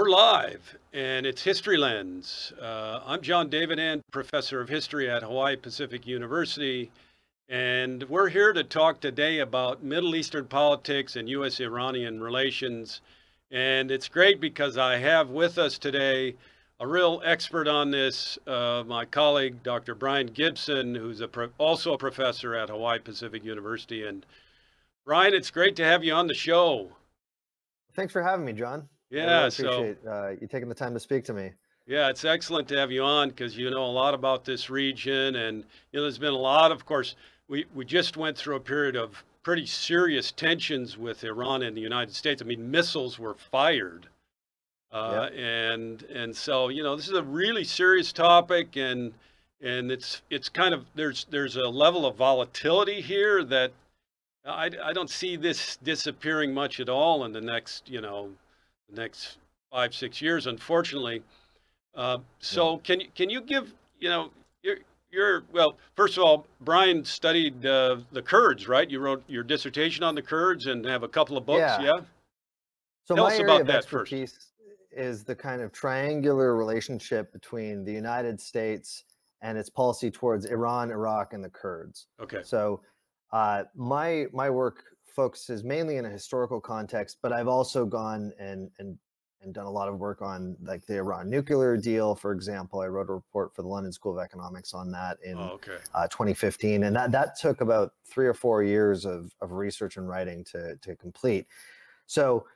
We're live, and it's History Lens. Uh, I'm Jon Davidann professor of history at Hawaii Pacific University, and we're here to talk today about Middle Eastern politics and U.S.-Iranian relations. And it's great because I have with us today a real expert on this, uh, my colleague, Dr. Bryan Gibson, who's a also a professor at Hawaii Pacific University. And Bryan, it's great to have you on the show. Thanks for having me, Jon. Yeah, I appreciate so, uh, you taking the time to speak to me. Yeah, it's excellent to have you on because you know a lot about this region, and you know there's been a lot. Of course, we we just went through a period of pretty serious tensions with Iran and the United States. I mean, missiles were fired, uh, yep. and and so you know this is a really serious topic, and and it's it's kind of there's there's a level of volatility here that I I don't see this disappearing much at all in the next you know the next five, six years, unfortunately. Uh, so yeah. can you can you give you know you're, you're well first of all Bryan studied uh, the Kurds right you wrote your dissertation on the Kurds and have a couple of books yeah, yeah? so Tell my area of expertise first. is the kind of triangular relationship between the United States and its policy towards Iran Iraq and the Kurds okay so uh, my my work focuses mainly in a historical context, but I've also gone and and and done a lot of work on like the Iran nuclear deal, for example. I wrote a report for the London School of Economics on that in oh, okay. uh, 2015, and that that took about three or four years of of research and writing to to complete. So.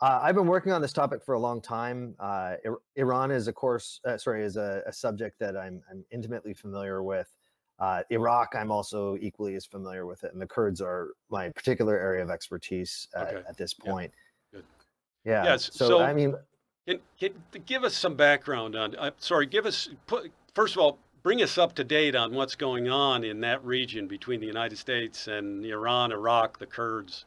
Uh, I've been working on this topic for a long time. Uh, Iran is, of course, uh, sorry, is a, a, subject that I'm, I'm intimately familiar with. Uh, Iraq, I'm also equally as familiar with it, and the Kurds are my particular area of expertise uh, okay. at this point. Yeah. Yeah. Yes. So, so, I mean, can, can, give us some background on. Uh, sorry, give us put, first of all, bring us up to date on what's going on in that region between the United States and Iran, Iraq, the Kurds.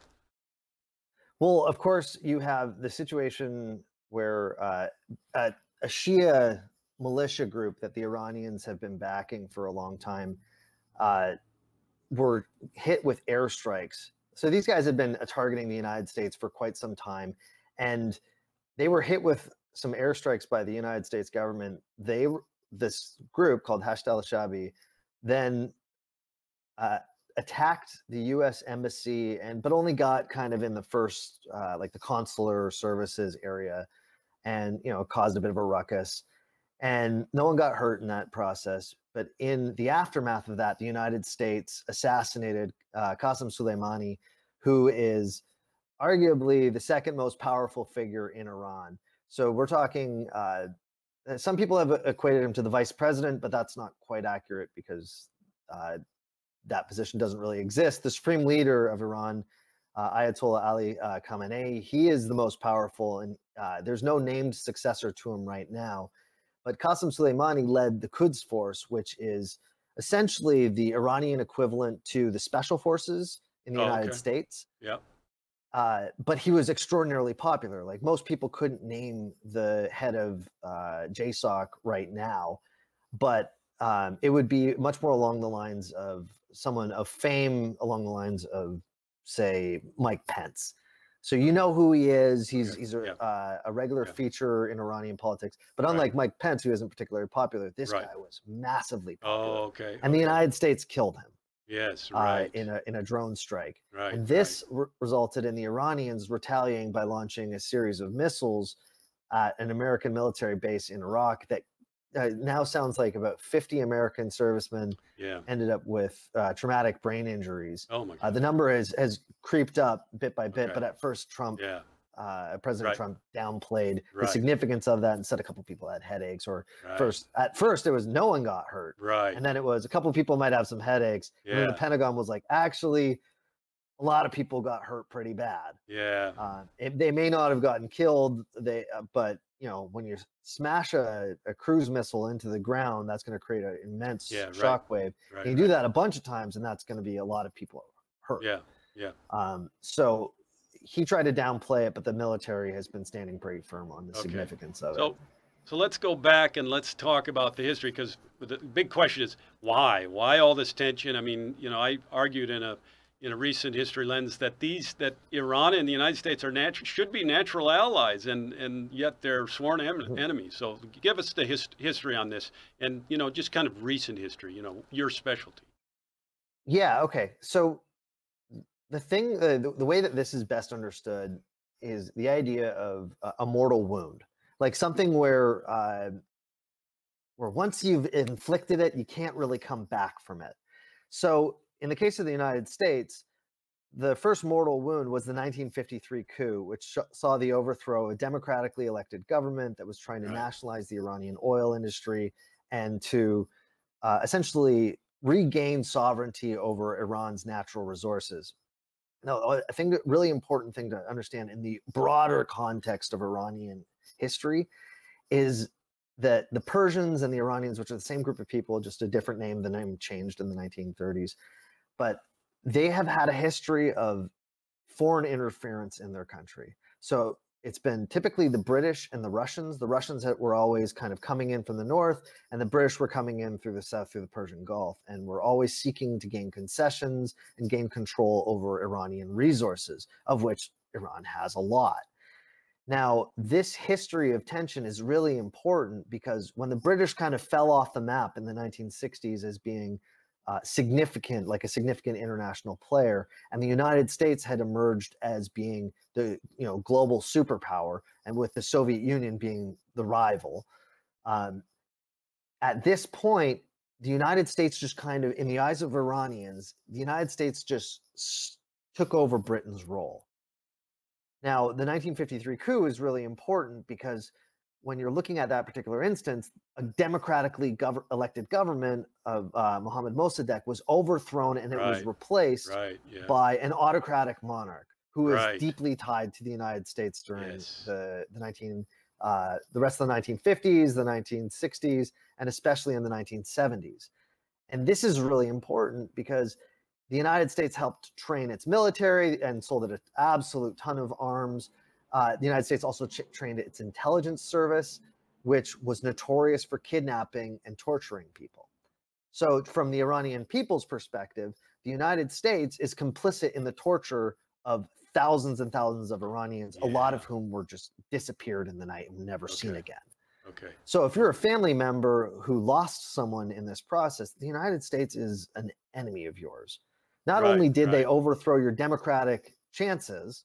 Well, of course, you have the situation where uh, a, a Shia militia group that the Iranians have been backing for a long time uh, were hit with airstrikes. So these guys had been uh, targeting the United States for quite some time, and they were hit with some airstrikes by the United States government. They this group called Hashd al-Shaabi then uh, attacked the U.S. embassy, and but only got kind of in the first uh, like the consular services area, and you know caused a bit of a ruckus and no one got hurt in that process. But in the aftermath of that, the United States assassinated uh, Qasem Soleimani, who is arguably the second most powerful figure in Iran. So we're talking. Uh, some people have equated him to the vice president, but that's not quite accurate because uh, that position doesn't really exist. The supreme leader of Iran, uh, Ayatollah Ali uh, Khamenei, he is the most powerful, and uh, there's no named successor to him right now. But Qasem Soleimani led the Quds Force, which is essentially the Iranian equivalent to the special forces in the oh, United okay. States. Yeah. Uh, but he was extraordinarily popular. Like most people couldn't name the head of uh, JSOC right now, but um, it would be much more along the lines of someone of fame, along the lines of, say, Mike Pence. So you know who he is. He's he's a, yeah. uh, a regular yeah. feature in Iranian politics. But unlike right. Mike Pence, who isn't particularly popular, this right. guy was massively popular. Oh, okay. And okay. the United States killed him. Yes, right. Uh, in a in a drone strike. Right. And this re- resulted in the Iranians retaliating by launching a series of missiles at an American military base in Iraq that uh, now sounds like about 50 American servicemen yeah. ended up with uh, traumatic brain injuries. Oh my God. Uh, the number has has creeped up bit by bit, okay. but at first Trump, yeah. Uh, President right. Trump downplayed right. the significance of that and said a couple people had headaches. Or right. first, at first, there was no one got hurt, right? And then it was a couple people might have some headaches. Yeah. And then the Pentagon was like, actually, a lot of people got hurt pretty bad. Yeah. Uh, it, they may not have gotten killed, they uh, but you know, when you smash a, a cruise missile into the ground, that's going to create an immense yeah, shock wave. Right, you right. do that a bunch of times, and that's going to be a lot of people hurt. Yeah, yeah. Um, so he tried to downplay it, but the military has been standing pretty firm on the okay. significance of so, it. So let's go back and let's talk about the history because the big question is why? Why all this tension? I mean, you know, I argued in a in a recent history lens that these that Iran and the United States are natural should be natural allies, and and yet they're sworn em- Mhm. enemies. So give us the his, history on this, and you know just kind of recent history. You know your specialty. Yeah. Okay. So the thing, uh, the, the way that this is best understood is the idea of a, a mortal wound, like something where, uh, where once you've inflicted it, you can't really come back from it. So in the case of the United States, the first mortal wound was the 1953 coup, which saw the overthrow of a democratically elected government that was trying to nationalize the Iranian oil industry and to uh, essentially regain sovereignty over Iran's natural resources. Now, I think a really important thing to understand in the broader context of Iranian history is that the Persians and the Iranians, which are the same group of people, just a different name, the name changed in the 1930s, but they have had a history of foreign interference in their country. So it's been typically the British and the Russians. The Russians were always kind of coming in from the north, and the British were coming in through the south, through the Persian Gulf, and were always seeking to gain concessions and gain control over Iranian resources, of which Iran has a lot. Now, this history of tension is really important because when the British kind of fell off the map in the 1960s as being uh, significant, like a significant international player, and the United States had emerged as being the you know global superpower, and with the Soviet Union being the rival. Um, at this point, the United States just kind of, in the eyes of Iranians, the United States just took over Britain's role. Now, the 1953 coup is really important because when you're looking at that particular instance, a democratically gov- elected government of uh, Mohammad Mossadegh was overthrown and it was replaced Right. Yeah. by an autocratic monarch who is Right. deeply tied to the United States during Yes. the the 19 uh, the rest of the 1950s, the 1960s, and especially in the 1970s. And this is really important because the United States helped train its military and sold it an absolute ton of arms. Uh, the United States also ch- trained its intelligence service, which was notorious for kidnapping and torturing people. So, from the Iranian people's perspective, the United States is complicit in the torture of thousands and thousands of Iranians, a lot of whom were just disappeared in the night and never seen again. okay. So, if you're a family member who lost someone in this process, the United States is an enemy of yours. Not Right, only did they overthrow your democratic chances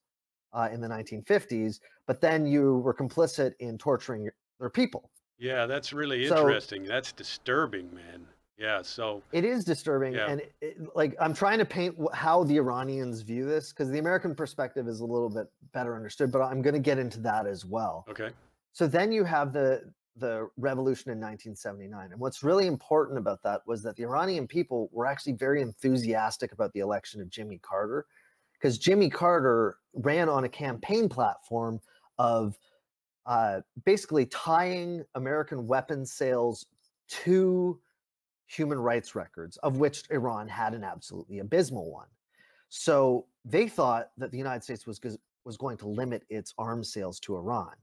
uh, in the 1950s, but then you were complicit in torturing your, their people. Yeah, that's really So- interesting. That's disturbing, man. Yeah. So It is disturbing, Yeah. and it, it- like I'm trying to paint how the Iranians view this because the American perspective is a little bit better understood, but I'm going to get into that as well. okay. So then you have the the revolution in 1979, and what's really important about that was that the Iranian people were actually very enthusiastic about the election of Jimmy Carter, because Jimmy Carter ran on a campaign platform of uh, basically tying American weapons sales to human rights records, of which Iran had an absolutely abysmal one. So they thought that the United States was was going to limit its arms sales to Iran.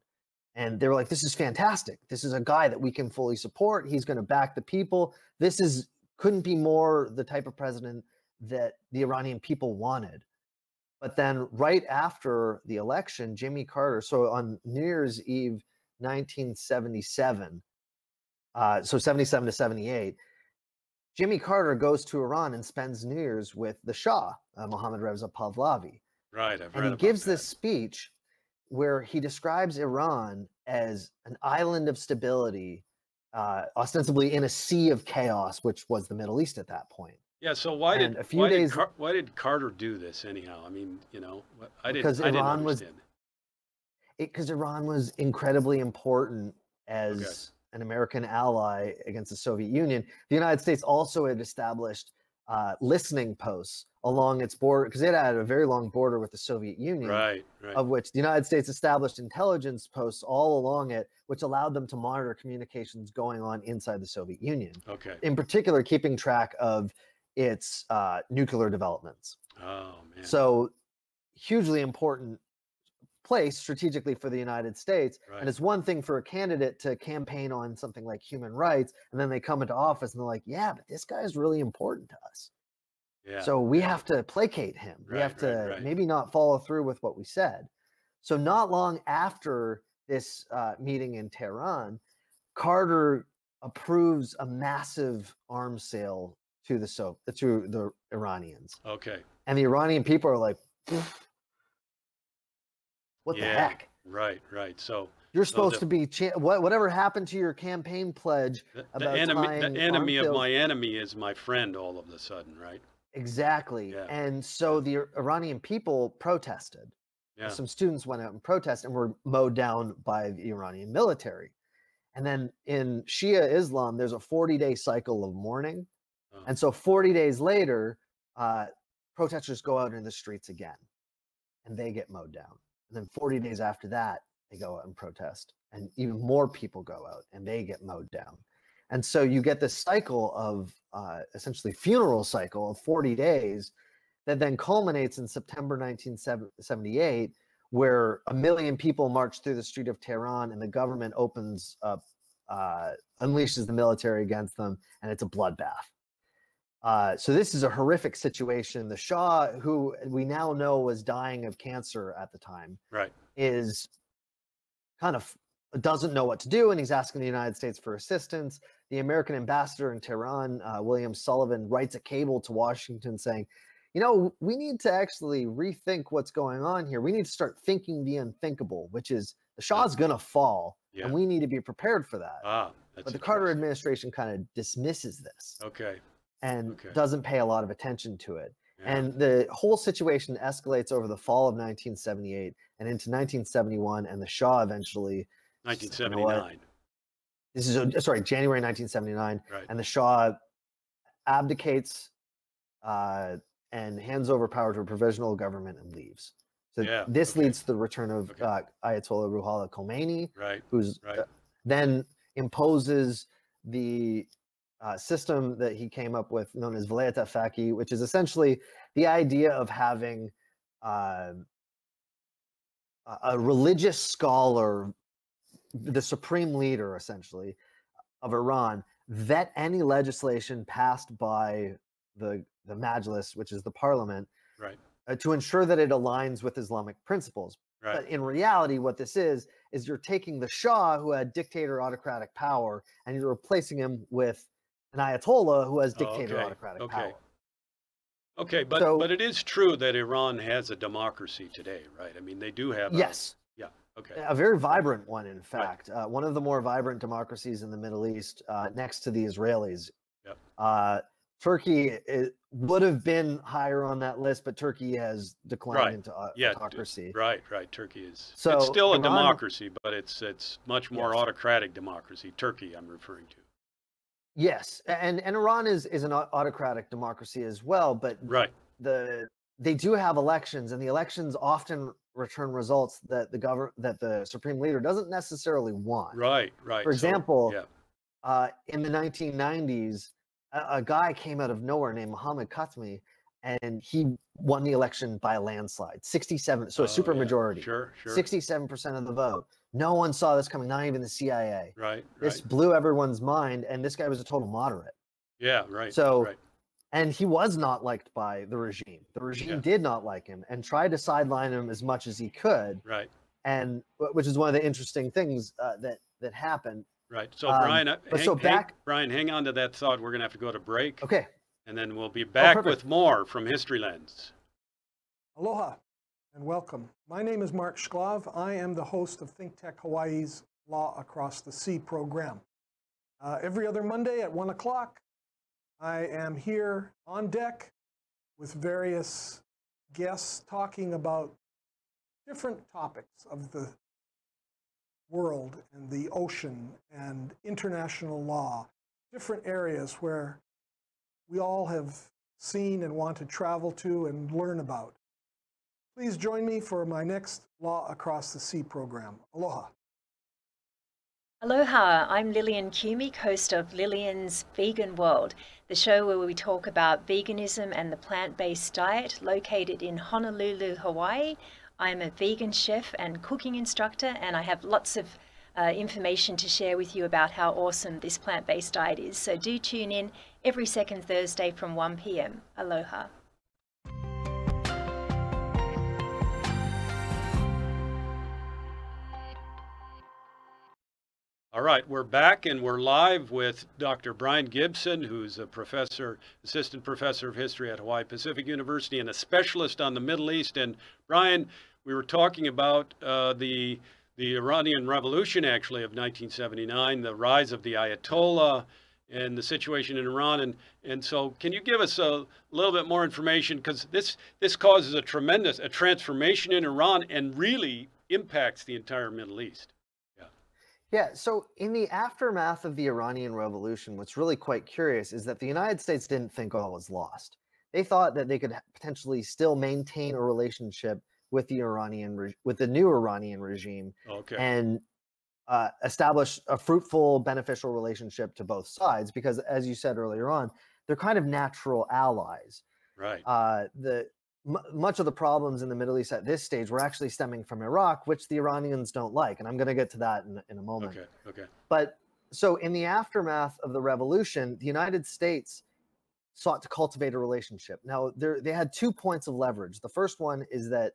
And they were like, this is fantastic. This is a guy that we can fully support. He's going to back the people. This is couldn't be more the type of president that the Iranian people wanted. But then right after the election, Jimmy Carter, so on New Year's Eve 1977, uh, so 77 to 78, Jimmy Carter goes to Iran and spends New Year's with the Shah, uh, Mohammad Reza Pahlavi. Right. I've And he gives that. this speech where he describes Iran as an island of stability, uh, ostensibly in a sea of chaos, which was the Middle East at that point. Yeah. So why and did a few why days- did Car- why did Carter do this anyhow? I mean, you know, I didn't Because I didn't Iran was- Because Iran was incredibly important as an American ally against the Soviet Union. The United States also had established uh, listening posts along its border because it had a very long border with the Soviet Union. Right. Right. of which the United States established intelligence posts all along it, which allowed them to monitor communications going on inside the Soviet Union. okay. In particular, keeping track of its uh, nuclear developments. Oh man. So, hugely important place strategically for the United States. Right. And it's one thing for a candidate to campaign on something like human rights, and then they come into office and they're like, yeah, but this guy is really important to us. Yeah. So we have to placate him. we have to right, right. maybe not follow through with what we said. So not long after this uh, meeting in Tehran, Carter approves a massive arms sale to the so uh, to the Iranians, Okay. and the Iranian people are like, "Pfft, "What the heck? Right. Right. So You're So supposed the- to be what? Whatever happened to your campaign pledge? the, the enemy, the enemy of my enemy is my friend. All of a sudden, right? Exactly. Yeah. And so the Iranian people protested. Yeah. some students went out and protest and were mowed down by the Iranian military. And then in Shia Islam, there's a 40 day cycle of mourning. Oh. And so 40 days later, uh, protesters go out in the streets again and they get mowed down. And then 40 days after that, they go out and protest. And even more people go out and they get mowed down. And so you get this cycle of uh, essentially funeral cycle of 40 days that then culminates in September 1978, where a million people march through the street of Tehran and the government opens up, uh, unleashes the military against them, and it's a bloodbath. Uh, so this is a horrific situation. The Shah, who we now know was dying of cancer at the time, Right. is kind of doesn't know what to do, and he's asking the United States for assistance. The American ambassador in Tehran, uh, William Sullivan, writes a cable to Washington saying, "You know, we need to actually rethink what's going on here. We need to start thinking the unthinkable, which is the Shah's going to fall, Yeah. and we need to be prepared for that." Ah. But the Carter administration kind of dismisses this Okay. And okay. doesn't pay a lot of attention to it. Yeah. And the whole situation escalates over the fall of 1978 and into 1971, and the Shah eventually. just, you know what, 1979. This is uh, sorry, January 1979, Right. and the Shah abdicates uh, and hands over power to a provisional government and leaves. So Yeah, this okay. leads to the return of Okay. uh, Ayatollah Ruhollah Khomeini, Right. who's Right. uh, then imposes the uh, system that he came up with known as Vilayat Faqih, which is essentially the idea of having uh, a- a religious scholar, the supreme leader essentially of Iran, vet any legislation passed by the the Majlis, which is the parliament, Right. uh, to ensure that it aligns with Islamic principles. Right. But in reality, what this is, is you're taking the Shah, who had dictator autocratic power, and you're replacing him with an Ayatollah who has Oh, dictator okay, autocratic okay. power. Okay, but So- but it is true that Iran has a democracy today, right? I mean, they do have. A, Yes, Okay. a very vibrant one, in fact. Uh, one of the more vibrant democracies in the Middle East, uh, next to the Israelis. Yep. Uh, Turkey i- would have been higher on that list, but Turkey has declined Right. into Yeah. autocracy. Right. Right. Turkey is. So it's still a democracy, but it's it's much more Yes. autocratic democracy. Turkey, I'm referring to. Yes, and and Iran is is an autocratic democracy as well, but Right. the they do have elections, and the elections often return results that the govern that the supreme leader doesn't necessarily want. Right. Right. For so, example, yeah. Uh, in the 1990s, a, a guy came out of nowhere named Mohammed Khatami, and he won the election by a landslide, 67, so Oh, a super yeah, majority, Sure. Sure. 67% of the vote. No one saw this coming, not even the CIA. Right. This Right. blew everyone's mind, and this guy was a total moderate. Yeah. Right. So Right. and he was not liked by the regime. The regime Yeah. did not like him and tried to sideline him as much as he could, Right. and which is one of the interesting things uh, that that happened. Right. So Um, Bryan, uh, but hang, so hang- back- Bryan, hang on to that thought. We're gonna have to go to break, Okay, and then we'll be back perfect. with more from History Lens. Aloha and welcome. My name is Mark Shklov. I am the host of Think Tech Hawaii's Law Across the Sea program. Uh, every other Monday at 1 o'clock, I am here on deck with various guests talking about different topics of the world and the ocean and international law, different areas where we all have seen and want to travel to and learn about. Please join me for my next Law Across the Sea program. Aloha. Aloha, I'm Lillian Cumic, host of Lillian's Vegan World, the show where we talk about veganism and the plant based diet located in Honolulu, Hawaii. I'm a vegan chef and cooking instructor, and I have lots of uh, information to share with you about how awesome this plant based diet is. So do tune in every second Thursday from 1 p.m. Aloha. All right, we're back and we're live with Dr. Bryan Gibson, who's a professor, assistant professor of history at Hawaii Pacific University and a specialist on the Middle East. And Bryan, we were talking about uh, the the Iranian Revolution, actually, of 1979, the rise of the Ayatollah, and the situation in Iran. And and so, can you give us a little bit more information because this this causes a tremendous a transformation in Iran and really impacts the entire Middle East. Yeah, so in the aftermath of the Iranian Revolution, what's really quite curious is that the United States didn't think all was lost. They thought that they could potentially still maintain a relationship with the Iranian with the new Iranian regime Okay. and uh, establish a fruitful, beneficial relationship to both sides. Because as you said earlier on, they're kind of natural allies. right. Uh, the much of the problems in the Middle East at this stage were actually stemming from Iraq, which the Iranians don't like, and I'm going to get to that in, in a moment. Okay. Okay. But so in the aftermath of the revolution, the United States sought to cultivate a relationship. Now, there they had two points of leverage. The first one is that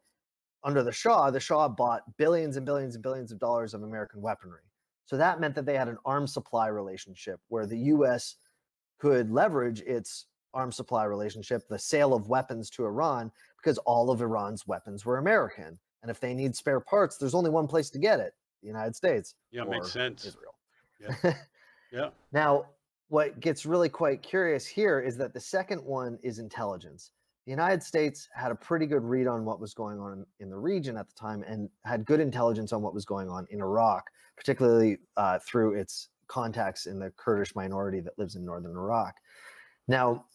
under the Shah, the Shah bought billions and billions and billions of dollars of American weaponry. So that meant that they had an arms supply relationship where the US could leverage its arms supply relationship, the sale of weapons to Iran, because all of Iran's weapons were American. And if they need spare parts, there's only one place to get it the United States. Yeah, makes sense. Israel. Yeah. Yeah. Now, what gets really quite curious here is that the second one is intelligence. The United States had a pretty good read on what was going on in the region at the time and had good intelligence on what was going on in Iraq, particularly uh, through its contacts in the Kurdish minority that lives in northern Iraq. Now,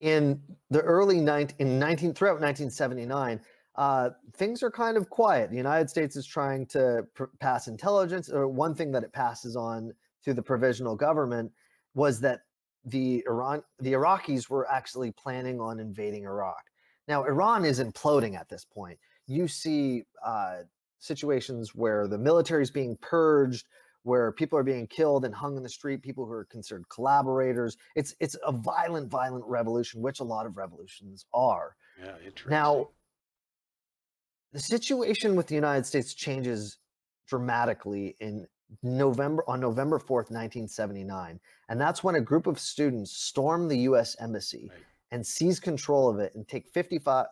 in the early 19, in 19 throughout 1979, uh, things are kind of quiet. The United States is trying to pr- pass intelligence, or one thing that it passes on to the provisional government was that the Iran, the Iraqis were actually planning on invading Iraq. Now, Iran is imploding at this point. You see uh, situations where the military is being purged, where people are being killed and hung in the street, people who are considered collaborators. It's it's a violent, violent revolution, which a lot of revolutions are. Yeah. Interesting. Now, the situation with the United States changes dramatically in November on November 4th, 1979. And that's when a group of students storm the US embassy Right. and seize control of it and take 55,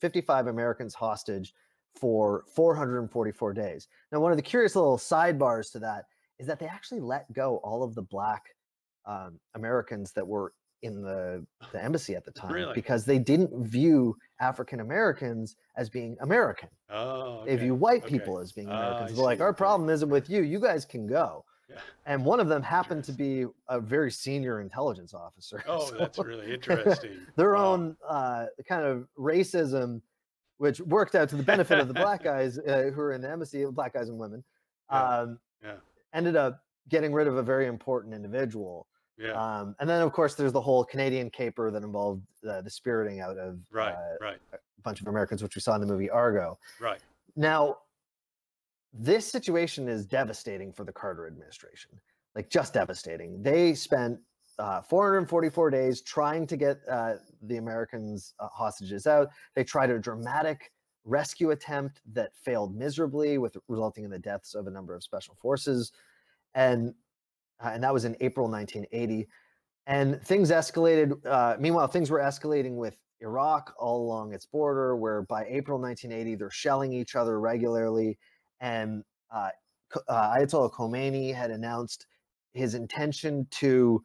55 Americans hostage for 444 days. Now, one of the curious little sidebars to that is that they actually let go all of the black um, Americans that were in the, the embassy at the time Really? because they didn't view African Americans as being American. oh, They view white okay. people as being Ah, Americans. I They're like, our problem isn't with you. You guys can go. Yeah. And one of them happened to be a very senior intelligence officer. Oh, So that's really interesting. their Wow. own uh, kind of racism, which worked out to the benefit of the black guys uh, who were in the embassy, black guys and women, Yeah, um, yeah. Ended up getting rid of a very important individual. Yeah. Um, and then, of course, there's the whole Canadian caper that involved uh, the spiriting out of right. uh, right. a bunch of Americans, which we saw in the movie Argo. Right. Now, this situation is devastating for the Carter administration, like just devastating. They spent uh, 444 days trying to get uh, the Americans uh, hostages out. They tried a dramatic rescue attempt that failed miserably, with resulting in the deaths of a number of special forces, and uh, and that was in April 1980. And things escalated. Uh, meanwhile, things were escalating with Iraq all along its border, where by April 1980 they're shelling each other regularly, and uh, uh, Ayatollah Khomeini had announced his intention to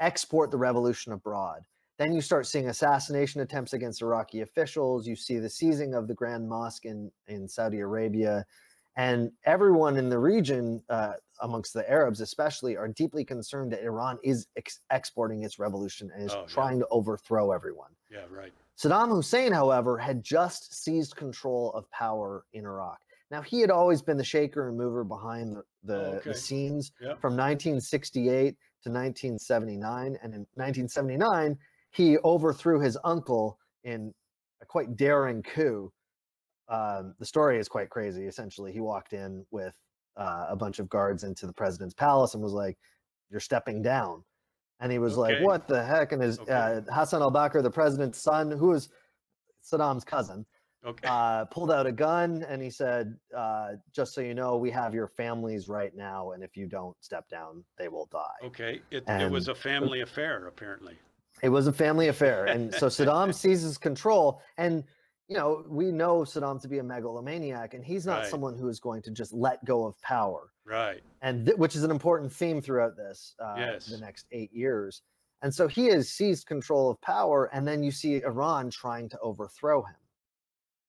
export the revolution abroad. Then you start seeing assassination attempts against Iraqi officials. You see the seizing of the Grand Mosque in, in Saudi Arabia. And everyone in the region, uh, amongst the Arabs especially, are deeply concerned that Iran is ex- exporting its revolution and is Oh, yeah. trying to overthrow everyone. Yeah. Right. Saddam Hussein, however, had just seized control of power in Iraq. Now, he had always been the shaker and mover behind the, the, Oh, okay. the scenes Yeah. from 1968 to 1979. And in 1979, he overthrew his uncle in a quite daring coup. Um, the story is quite crazy. Essentially, he walked in with uh, a bunch of guards into the president's palace and was like, "You're stepping down." And he was like, "What the heck?" And his Okay. uh, Hassan al-Bakr, the president's son, who was Saddam's cousin, Okay. uh, pulled out a gun and he said, uh, "Just so you know, we have your families right now, and if you don't step down, they will die." okay. It, it was a family affair, apparently. It was a family affair, and so Saddam seizes control. And you know, we know Saddam to be a megalomaniac, and he's not Right. someone who is going to just let go of power. Right. And th- which is an important theme throughout this uh, the next eight years. And so he has seized control of power, and then you see Iran trying to overthrow him.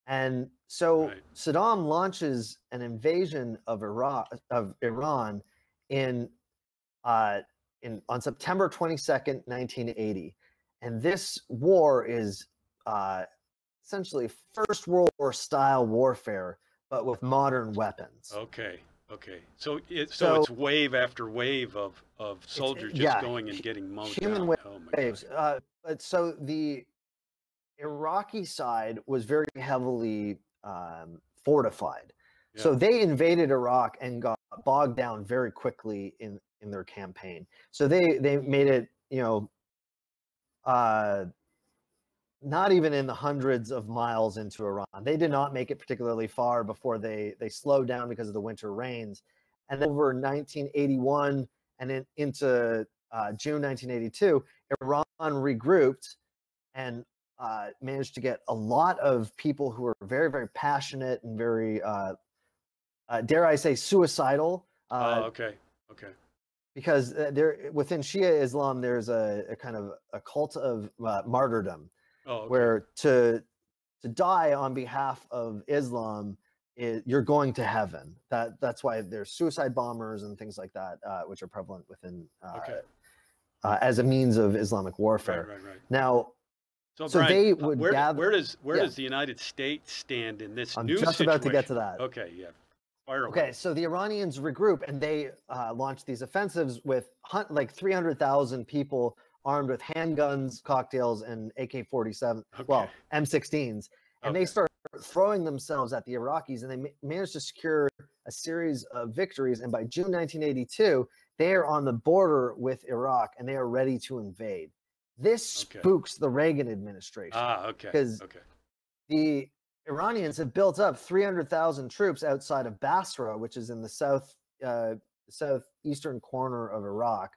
And so Right. Saddam launches an invasion of Iraq of Iran in uh, in on September 22nd, 1980. And this war is uh, essentially First World War style warfare, but with modern weapons. Okay. Okay. So it so, So- it's wave after wave of of soldiers just yeah, going and getting mowed human down. oh my waves. God. Uh, but so the Iraqi side was very heavily um, fortified. So they invaded Iraq and got bogged down very quickly in in their campaign. So they they made it, you know, uh, not even in the hundreds of miles into Iran. They did not make it particularly far before they they slowed down because of the winter rains. And over 1981 and in, into uh, June 1982, Iran regrouped and uh, managed to get a lot of people who were very, very passionate and very, uh, uh, dare I say, suicidal. Uh, oh, okay. Okay. Because uh, there within Shia Islam, there's a, a kind of a cult of uh, martyrdom Oh, okay. where to to die on behalf of Islam, you're going to heaven. That that's why there's suicide bombers and things like that, uh, which are prevalent within uh, Okay. uh, as a means of Islamic warfare. right, right. Now, So, So Bryan, they uh, would where, gather- where does where yeah. does the United States stand in this I'm new just about to get to that. Okay, yeah. Okay, so the Iranians regroup and they uh, launch these offensives with hun- like 300,000 people armed with handguns, cocktails, and AK-47, well, Okay. M16s, and they start throwing themselves at the Iraqis, and they ma- manage to secure a series of victories. And by June 1982, they are on the border with Iraq, and they are ready to invade. This Okay. spooks the Reagan administration Ah, okay. 'cause Okay. the Iranians have built up 300,000 troops outside of Basra, which is in the south uh, southeastern corner of Iraq.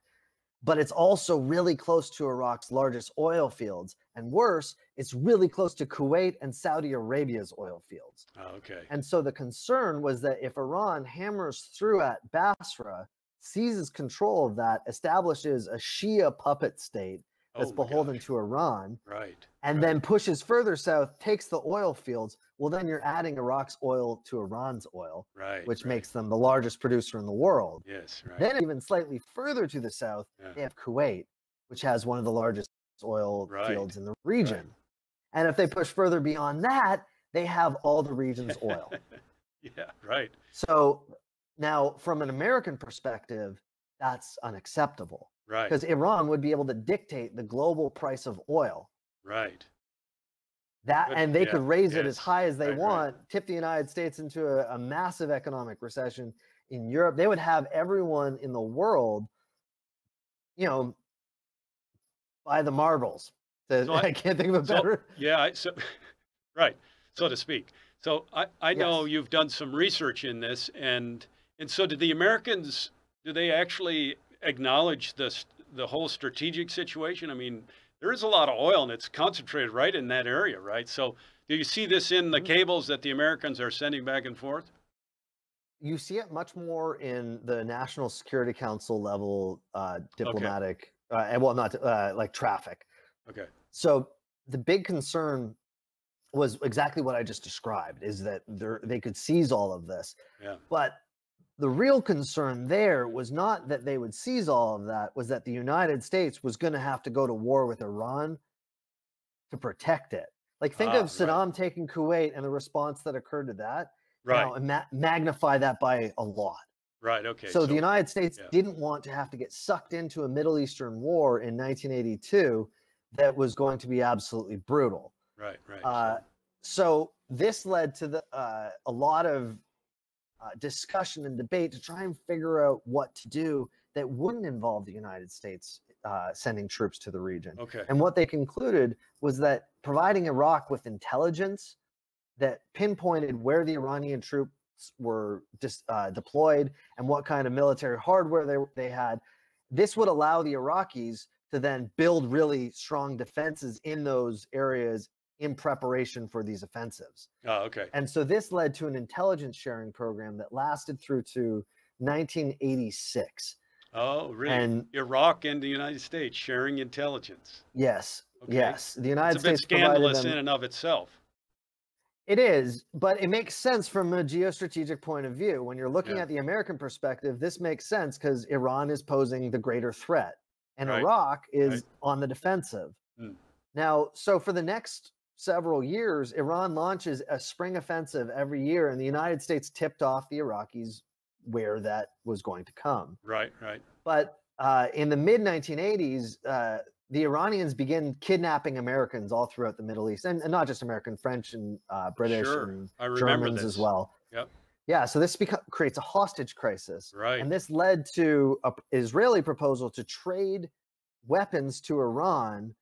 But it's also really close to Iraq's largest oil fields, and worse, it's really close to Kuwait and Saudi Arabia's oil fields. Ah, okay. And so the concern was that if Iran hammers through at Basra, seizes control of that, establishes a Shia puppet state that's Oh beholden gosh. to Iran, Right. and right. then pushes further south, takes the oil fields, well, then you're adding Iraq's oil to Iran's oil, right. which right. makes them the largest producer in the world. yes, right. Then, even slightly further to the south, Yeah. they have Kuwait, which has one of the largest oil Right, fields in the region. And if they push further beyond that, they have all the region's oil. yeah, right. So now, from an American perspective, that's unacceptable Right. because Iran would be able to dictate the global price of oil. Right. That and they yeah, could raise it as high as they right, right. want, tip the United States into a, a massive economic recession in Europe. They would have everyone in the world, you know, buy the marbles. To- So I- I, can't think of a so- better. Yeah, I, so right, so to speak. So I, I know Yes. you've done some research in this, and and so did the Americans? Do they actually acknowledge this the whole strategic situation? I mean, there is a lot of oil, and it's concentrated right in that area, right? So do you see this in the Mhm. cables that the Americans are sending back and forth? You see it much more in the National Security Council level uh, diplomatic, uh, and well, not uh, like traffic. Okay. So the big concern was exactly what I just described: is that they they could seize all of this. Yeah. But the real concern there was not that they would seize all of that; was that the United States was going to have to go to war with Iran to protect it. Like think Ah, of right. Saddam taking Kuwait and the response that occurred to that. Right. Now, ima- magnify that by a lot. right. Okay. So, the United States yeah. didn't want to have to get sucked into a Middle Eastern war in 1982 that was going to be absolutely brutal. Right. Right. Uh, so- so this led to the uh, a lot of uh, discussion and debate to try and figure out what to do that wouldn't involve the United States uh, sending troops to the region. Okay. And what they concluded was that providing Iraq with intelligence that pinpointed where the Iranian troops were dis, uh, deployed and what kind of military hardware they, they had, this would allow the Iraqis to then build really strong defenses in those areas in preparation for these offensives. Oh, okay. And so this led to an intelligence sharing program that lasted through to 1986. Oh, really? And Iraq and the United States sharing intelligence. yes, Okay. yes, the United It's a bit States scandalous them- in and of itself. It is, but it makes sense from a geostrategic point of view. When you're looking Yeah. at the American perspective, this makes sense because Iran is posing the greater threat and Right, Iraq is right. on the defensive. Hmm. Now, so for the next several years, Iran launches a spring offensive every year, and the United States tipped off the Iraqis where that was going to come. Right, right. But uh, in the mid 1980s, uh, the Iranians begin kidnapping Americans all throughout the Middle East, and, and not just American, French and uh, British Sure. and Germans this. as well. Yep. Yeah, so this beco- creates a hostage crisis, Right. and this led to an Israeli proposal to trade weapons to Iran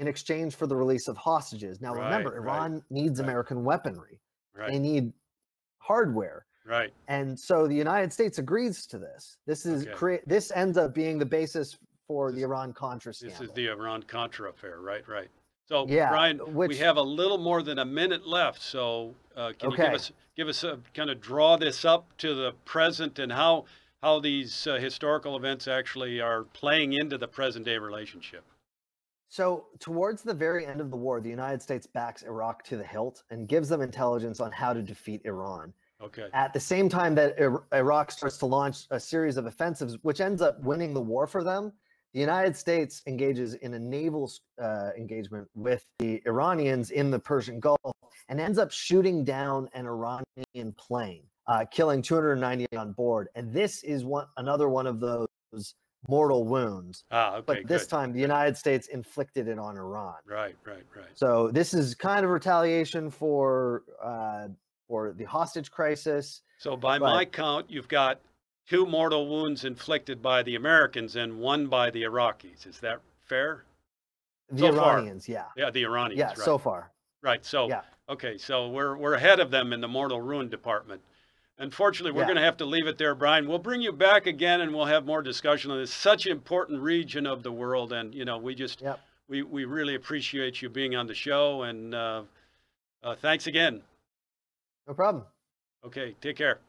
in exchange for the release of hostages. Now, remember, Right, right, Iran needs right. American weaponry; they need hardware. Right. And so the United States agrees to this. This is Okay. create. This ends up being the basis for the Iran Contra scandal. This is the Iran Contra affair. Right, right. So, Yeah, Bryan, we have a little more than a minute left. So, uh, can you give us give us a kind of draw this up to the present and how how these uh, historical events actually are playing into the present day relationship? So, towards the very end of the war, the United States backs Iraq to the hilt and gives them intelligence on how to defeat Iran. Okay. At the same time that Iraq starts to launch a series of offensives, which ends up winning the war for them, the United States engages in a naval uh, engagement with the Iranians in the Persian Gulf and ends up shooting down an Iranian plane, uh, killing 290 on board. And this is one another one of those mortal wounds. Ah, okay. But this good. time, the United States inflicted it on Iran. Right, right, right. So this is kind of retaliation for uh, for the hostage crisis. So by But- my count, you've got two mortal wounds inflicted by the Americans and one by the Iraqis. Is that fair? The So far. Iranians, yeah, Yeah, the Iranians. yeah, right. so far, right. So yeah. okay, so we're we're ahead of them in the mortal wound department. Unfortunately, we're Yeah. going to have to leave it there, Bryan. We'll bring you back again, and we'll have more discussion on this. Such an important region of the world, and you know, we just Yep. we we really appreciate you being on the show, and uh, uh, thanks again. No problem. Okay, take care.